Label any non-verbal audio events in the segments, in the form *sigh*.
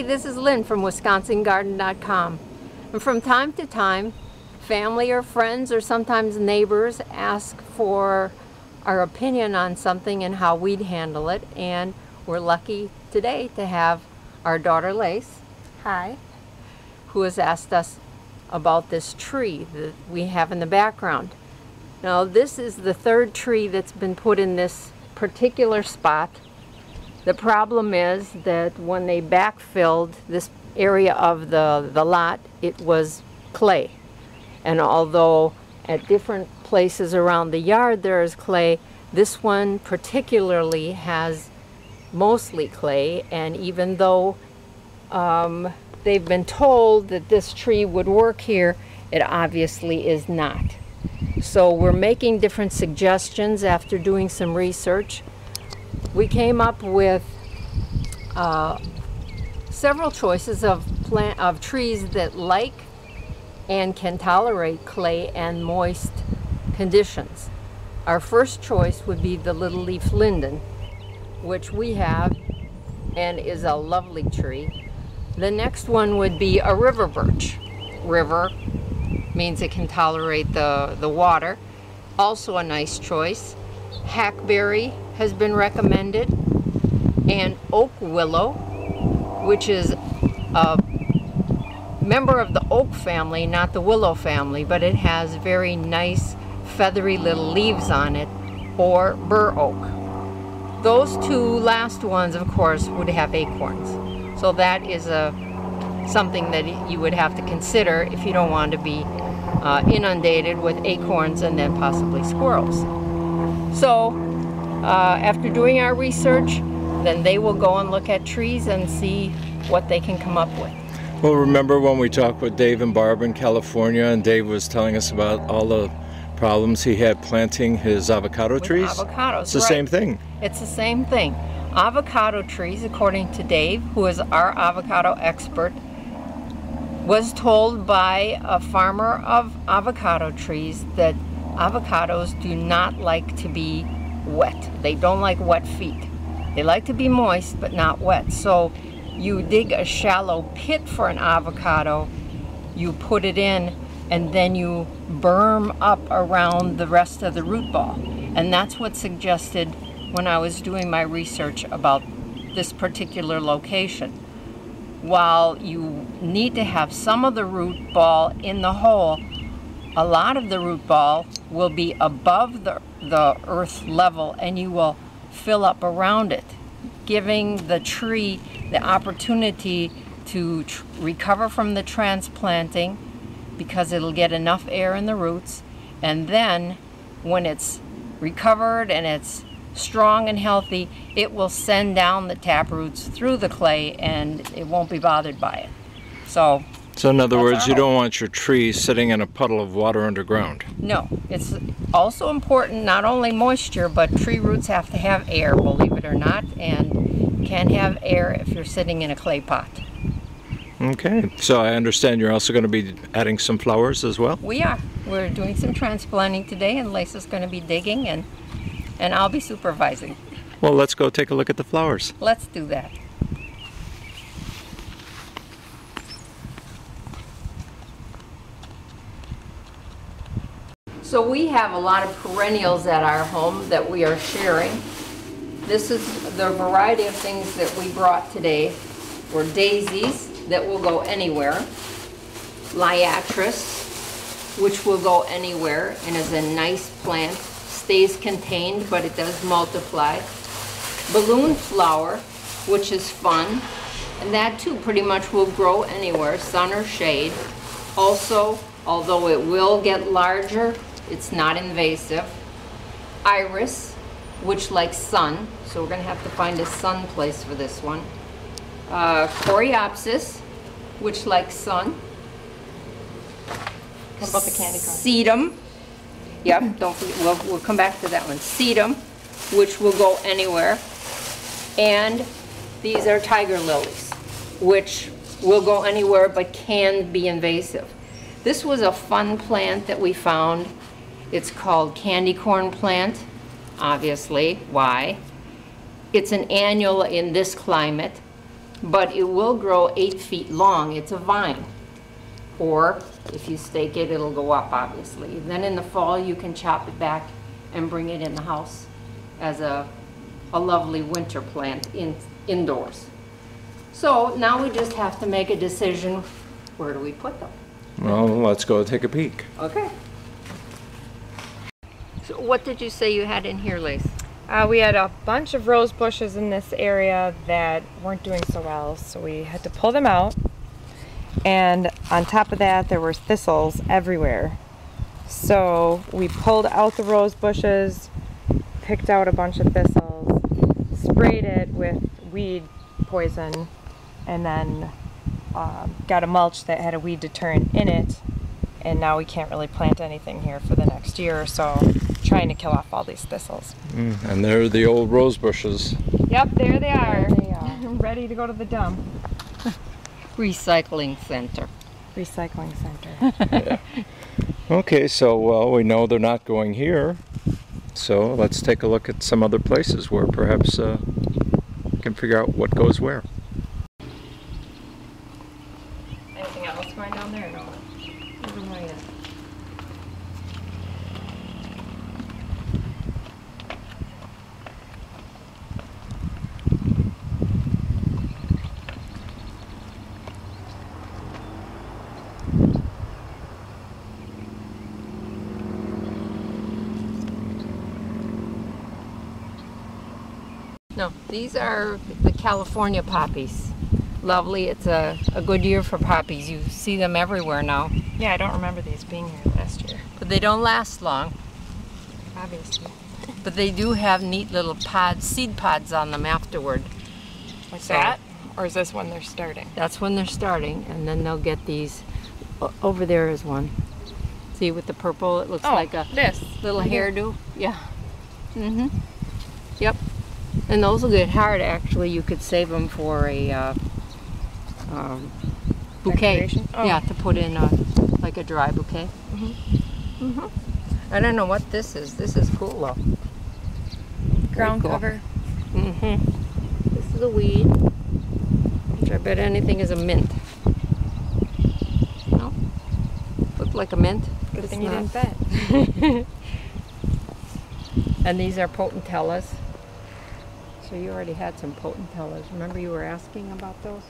Hi, this is Lynn from WisconsinGarden.com. And from time to time, family or friends or sometimes neighbors ask for our opinion on something and how we'd handle it. And we're lucky today to have our daughter Lace, hi, who has asked us about this tree that we have in the background. Now this is the third tree that's been put in this particular spot. The problem is that when they backfilled this area of the, the lot, it was clay. And although at different places around the yard there is clay, this one particularly has mostly clay. And even though um, they've been told that this tree would work here, it obviously is not. So we're making different suggestions after doing some research. We came up with uh, several choices of plant of trees that like and can tolerate clay and moist conditions. Our first choice would be the little leaf linden, which we have and is a lovely tree. The next one would be a river birch. River means it can tolerate the, the water. Also a nice choice. Hackberry has been recommended. And oak willow, which is a member of the oak family, not the willow family, but it has very nice feathery little leaves on it, or bur oak. Those two last ones, of course, would have acorns. So that is a something that you would have to consider if you don't want to be uh, inundated with acorns and then possibly squirrels. So uh, after doing our research, then they will go and look at trees and see what they can come up with. Well, remember when we talked with Dave and Barb in California, and Dave was telling us about all the problems he had planting his avocado with trees? Avocados. It's the right. same thing. It's the same thing. Avocado trees, according to Dave, who is our avocado expert, was told by a farmer of avocado trees that avocados do not like to be wet. They don't like wet feet. They like to be moist but not wet. So you dig a shallow pit for an avocado, you put it in, and then you berm up around the rest of the root ball. And that's what suggested when I was doing my research about this particular location. While you need to have some of the root ball in the hole, a lot of the root ball will be above the, the earth level and you will fill up around it, giving the tree the opportunity to recover from the transplanting because it'll get enough air in the roots. And then when it's recovered and it's strong and healthy, it will send down the tap roots through the clay and it won't be bothered by it. So, So, in other That's words, you don't want your tree sitting in a puddle of water underground. no, it's also important not only moisture, but tree roots have to have air, believe it or not, and can have air if you're sitting in a clay pot. Okay. So, I understand you're also going to be adding some flowers as well? We are. We're doing some transplanting today, and Lace's going to be digging, and and I'll be supervising. Well, let's go take a look at the flowers. Let's do that. So we have a lot of perennials at our home that we are sharing. This is the variety of things that we brought today. Were daisies that will go anywhere, liatris, which will go anywhere and is a nice plant, stays contained but it does multiply. Balloon flower, which is fun, and that too pretty much will grow anywhere, sun or shade. Also, although it will get larger, it's not invasive. Iris, which likes sun, so we're gonna have to find a sun place for this one. Uh, Coreopsis, which likes sun. What about the candy corn? Sedum. Yep, don't forget, we'll, we'll come back to that one. Sedum, which will go anywhere. And these are tiger lilies, which will go anywhere but can be invasive. This was a fun plant that we found. It's called candy corn plant, obviously. Why? It's an annual in this climate. but it will grow eight feet long. It's a vine. Or if you stake it, it'll go up, obviously. Then in the fall, you can chop it back and bring it in the house as a, a lovely winter plant in, indoors. So now we just have to make a decision, where do we put them? Well, let's go take a peek. Okay. So what did you say you had in here, Lace? Uh, we had a bunch of rose bushes in this area that weren't doing so well, so we had to pull them out. And on top of that, there were thistles everywhere. So we pulled out the rose bushes, picked out a bunch of thistles, sprayed it with weed poison, and then um, got a mulch that had a weed deterrent in it. And now we can't really plant anything here for the next year or so, trying to kill off all these thistles. Mm, and there are the old rose bushes. Yep, there they are. There they are. *laughs* Ready to go to the dump. *laughs* Recycling center. Recycling center. *laughs* Okay, so well, we know they're not going here. So let's take a look at some other places where perhaps uh, we can figure out what goes where. Anything else going down there? No. No, these are the California poppies. Lovely. It's a, a good year for poppies. You see them everywhere now. Yeah, I don't remember these being here last year. But they don't last long. Obviously. But they do have neat little pods, seed pods on them afterward. Like So- that? Or is this when they're starting? That's when they're starting, and then they'll get these. Over there is one. See with the purple? It looks like a this. little hairdo. Yeah. Mm-hmm. Yep. And those will get hard. Actually, you could save them for a uh, um, bouquet. Oh. Yeah, to put in a, like a dry bouquet. Mm-hmm. I don't know what this is. This is cool though. Ground cool. cover. Mm-hmm. This is a weed, which I bet anything is a mint. No? Look like a mint. Good It's thing you didn't bet. *laughs* And these are potentillas. So you already had some potentillas. Remember you were asking about those?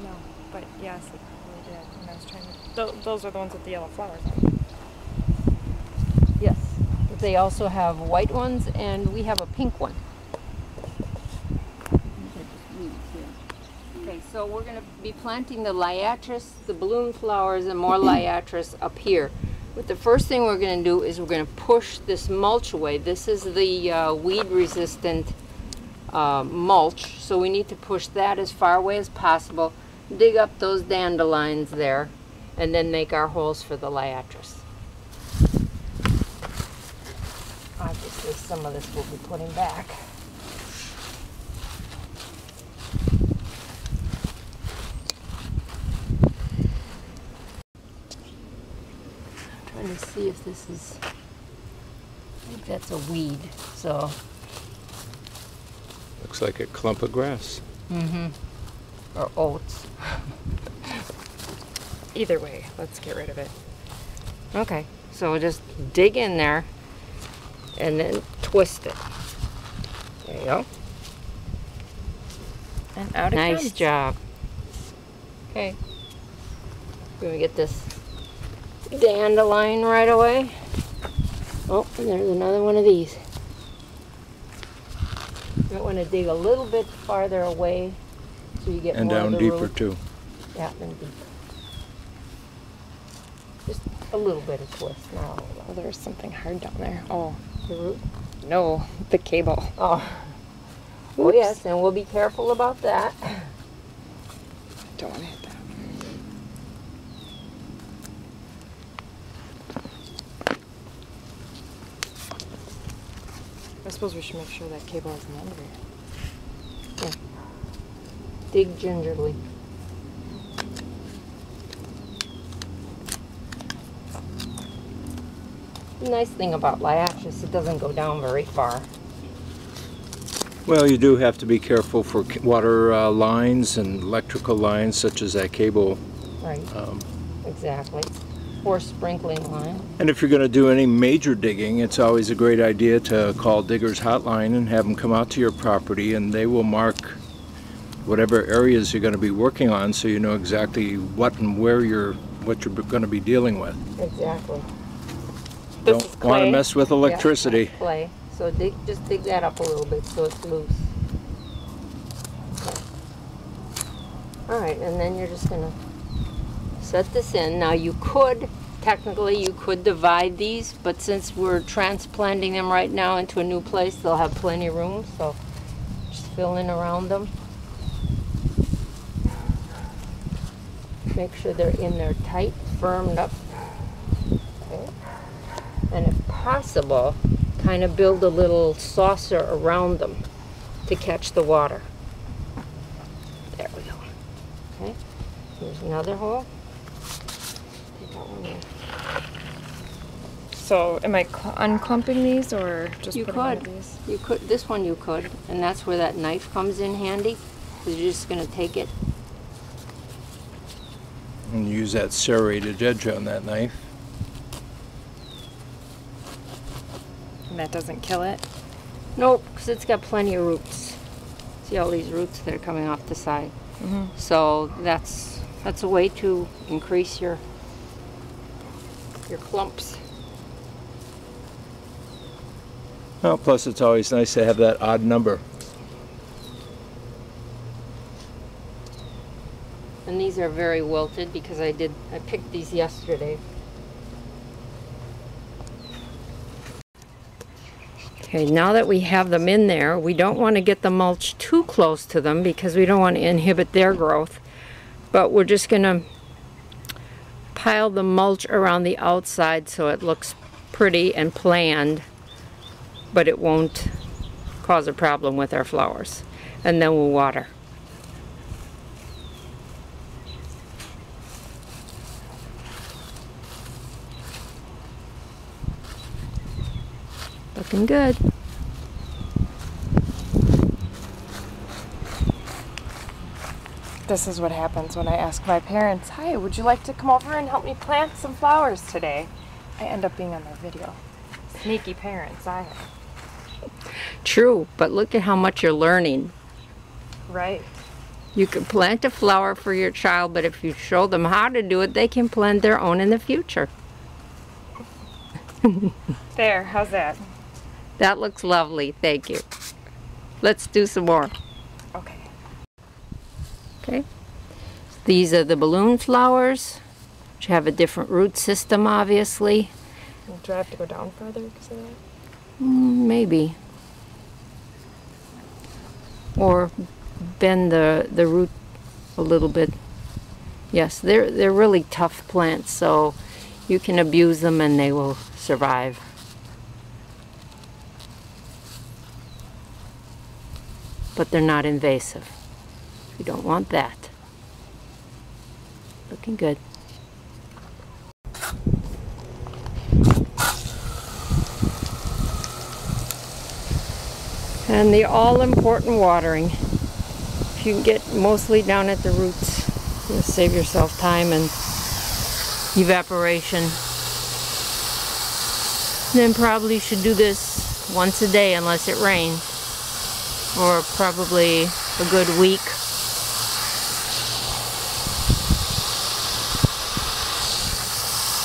No, but yes, it probably did. And I was trying to. Th- those are the ones with the yellow flowers on. Yes. But they also have white ones and we have a pink one. Okay, so we're going to be planting the liatris, the balloon flowers, and more liatris up here. But the first thing we're going to do is we're going to push this mulch away. This is the uh, weed-resistant uh, mulch, so we need to push that as far away as possible, dig up those dandelions there, and then make our holes for the liatris. Obviously, some of this we'll be putting back. trying to see if this is. I think that's a weed. So. Looks like a clump of grass. Mm-hmm. Or oats. Either way, let's get rid of it. Okay. So we'll just dig in there and then twist it. There you go. And out it Nice comes. job. Okay. Gonna get this dandelion right away. Oh, and there's another one of these. Might want to dig a little bit farther away so you get And more of down the deeper root. too. Yeah, and deeper. Just a little bit of twist, not a whole lot. Oh, there's something hard down there. Oh, The root. no, the cable. Oh. Oh yes, and we'll be careful about that. Don't want to hit that. I suppose we should make sure that cable isn't under here. Dig gingerly. The nice thing about liatris, it doesn't go down very far. Well, you do have to be careful for water uh, lines and electrical lines such as that cable. Right, Um, exactly. Or sprinkling line. And if you're going to do any major digging, it's always a great idea to call Diggers Hotline and have them come out to your property and they will mark whatever areas you're going to be working on so you know exactly what and where you're what you're going to be dealing with. Exactly. This Don't want to mess with electricity. Yeah, clay. So dig, just dig that up a little bit so it's loose. All right, and then you're just gonna set this in. Now you could, technically, you could divide these, but since we're transplanting them right now into a new place, they'll have plenty of room, so just fill in around them. Make sure they're in there tight, firmed up. Okay and if possible, kind of build a little saucer around them to catch the water. There we go. Okay, here's another hole. Take that one in. So am I cl- unclumping these or just You putting one of could. these? You could, this one you could, and that's where that knife comes in handy, because you're just gonna take it. And use that serrated edge on that knife. And that doesn't kill it? Nope, because it's got plenty of roots. See all these roots that are coming off the side. Mm-hmm. So that's that's a way to increase your your clumps. Well, plus it's always nice to have that odd number. And these are very wilted because I did I picked these yesterday. Okay, now that we have them in there, we don't want to get the mulch too close to them because we don't want to inhibit their growth. But we're just going to pile the mulch around the outside so it looks pretty and planned, but it won't cause a problem with our flowers. And then we'll water. Looking good. This is what happens when I ask my parents, Hi, would you like to come over and help me plant some flowers today? I end up being on their video. Sneaky parents, I am. True, but look at how much you're learning. Right. You can plant a flower for your child, but if you show them how to do it, they can plant their own in the future. *laughs* There, how's that? That looks lovely. Thank you. Let's do some more. Okay. These are the balloon flowers, which have a different root system, obviously. Do I have to go down further because of that? Mm, Maybe. Or bend the, the root a little bit. Yes, they're, they're really tough plants, so you can abuse them and they will survive. But they're not invasive. You don't want that. Looking good. And the all important watering. If you can get mostly down at the roots, you'll save yourself time and evaporation. Then probably should do this once a day unless it rains. Or probably a good week.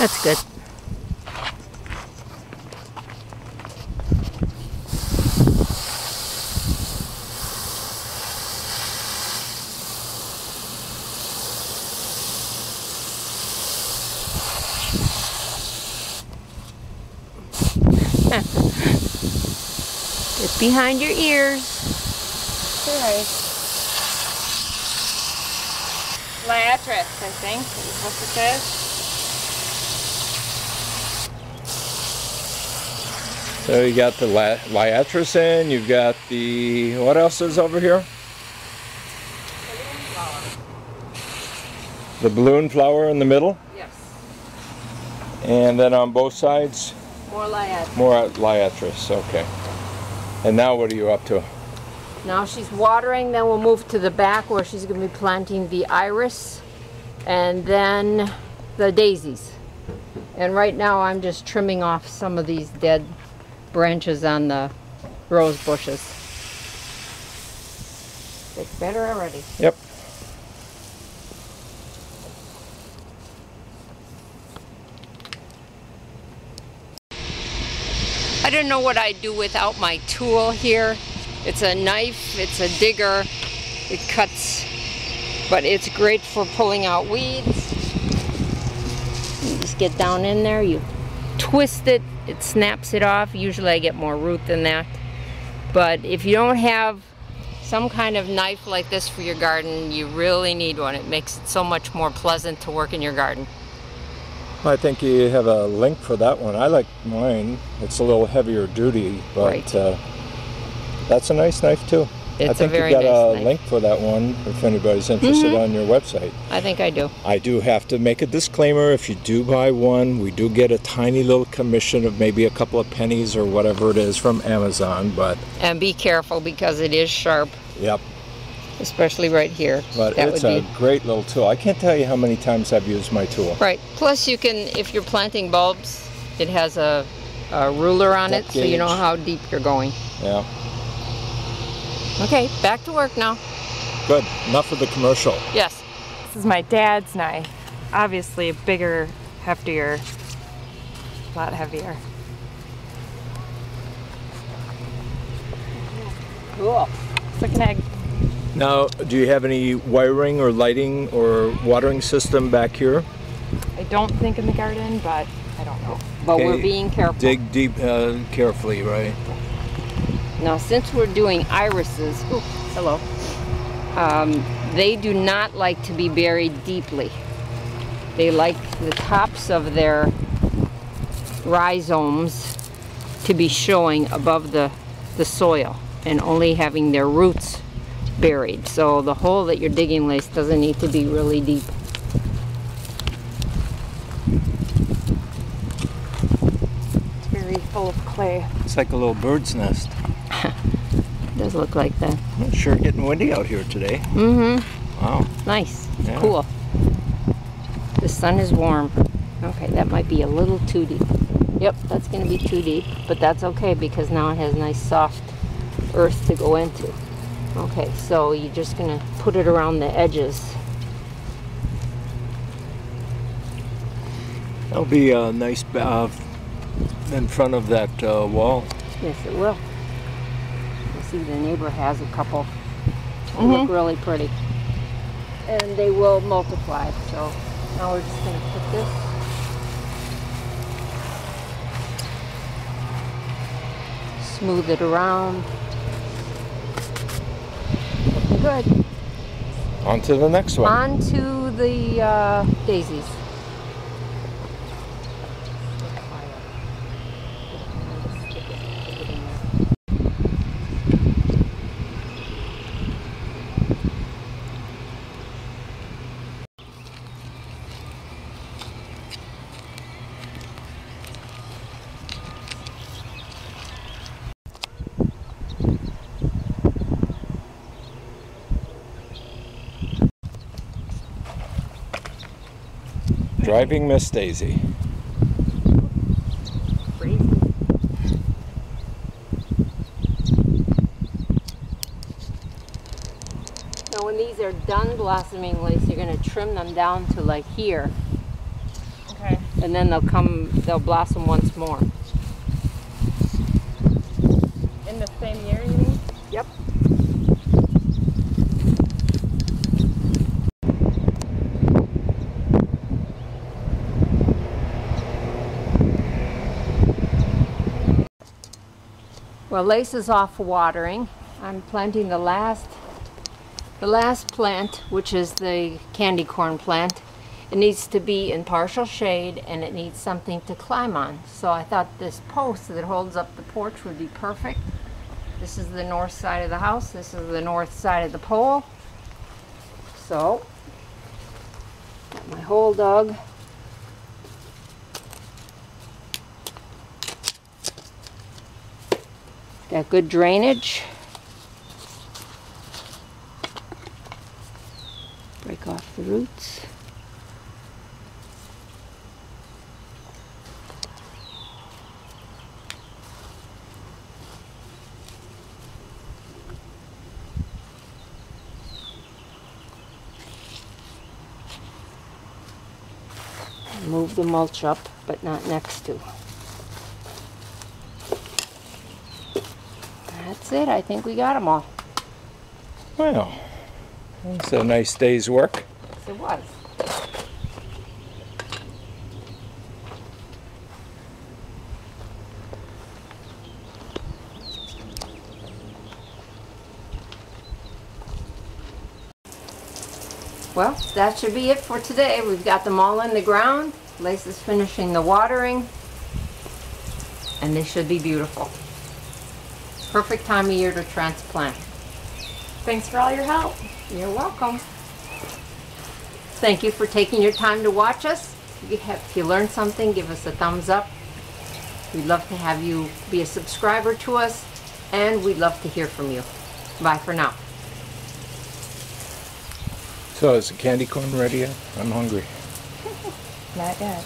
That's good. It's behind your ears. Alright. Liatris, I think, is what this is. So you got the li- liatricin, you've got the, what else is over here? The balloon flower in the middle, Yes. and then on both sides, More liat. more liatris, okay. And now what are you up to? Now she's watering, then we'll move to the back where she's gonna be planting the iris and then the daisies. And right now I'm just trimming off some of these dead branches on the rose bushes. It's better already. Yep. I don't know what I'd do without my tool here. It's a knife, it's a digger, it cuts, but it's great for pulling out weeds. You just get down in there, you twist it, it snaps it off. Usually I get more root than that. But if you don't have some kind of knife like this for your garden, you really need one. It makes it so much more pleasant to work in your garden. I think you have a link for that one. I like mine. It's a little heavier duty, but Right. uh, that's a nice knife too. I It's a think very you got nice a knife. Link for that one if anybody's interested mm-hmm. on your website. I think I do. I do have to make a disclaimer. If you do buy one, we do get a tiny little commission of maybe a couple of pennies or whatever it is from Amazon. But And be careful because it is sharp, yep, especially right here. but that it's a be great little tool. I can't tell you how many times I've used my tool. right. Plus, you can, if you're planting bulbs, it has a, a ruler on it, Depth so you know how deep you're going. Yeah, Okay, back to work now. good. Enough of the commercial. Yes. This is my dad's knife. Obviously a bigger, heftier, a lot heavier. Cool. It's like an egg. Now, do you have any wiring or lighting or watering system back here? I don't think in the garden, but I don't know. But we're being careful. Dig deep, uh, carefully, right? Now, since we're doing irises, ooh, hello, um, they do not like to be buried deeply. They like the tops of their rhizomes to be showing above the, the soil and only having their roots buried. So the hole that you're digging, Lace, doesn't need to be really deep. It's very full of clay. It's like a little bird's nest. Does look like that. It's sure getting windy out here today. Mm-hmm. Wow. Nice. Yeah. Cool. The sun is warm. Okay, that might be a little too deep. Yep, that's going to be too deep, but that's okay because now it has nice soft earth to go into. Okay, so you're just going to put it around the edges. That'll be a nice uh, in front of that uh, wall. Yes, it will. See the neighbor has a couple. They look really pretty. And they will multiply. So now we're just going to put this. Smooth it around. Good. On to the next one. On to the uh, daisies. Driving Miss Daisy. Now when these are done blossoming, Lace, you're going to trim them down to like here, Okay. and then they'll come, they'll blossom once more. In the same year, you mean? Yep. Well, Lace is off watering. I'm planting the last, the last plant, which is the candy corn plant. It needs to be in partial shade and it needs something to climb on. So I thought this post that holds up the porch would be perfect. This is the north side of the house. This is the north side of the pole. So, got my hole dug. Got good drainage. Break off the roots. move the mulch up, but not next to. That's it. I think we got them all. Well, it's a nice day's work. Yes, it was. Well, that should be it for today. We've got them all in the ground. Lace is finishing the watering. And they should be beautiful. Perfect time of year to transplant. Thanks for all your help. You're welcome. Thank you for taking your time to watch us. If you, have, if you learned something, give us a thumbs up. We'd love to have you be a subscriber to us, and we'd love to hear from you. Bye for now. So is the candy corn ready yet? I'm hungry. *laughs* Not yet.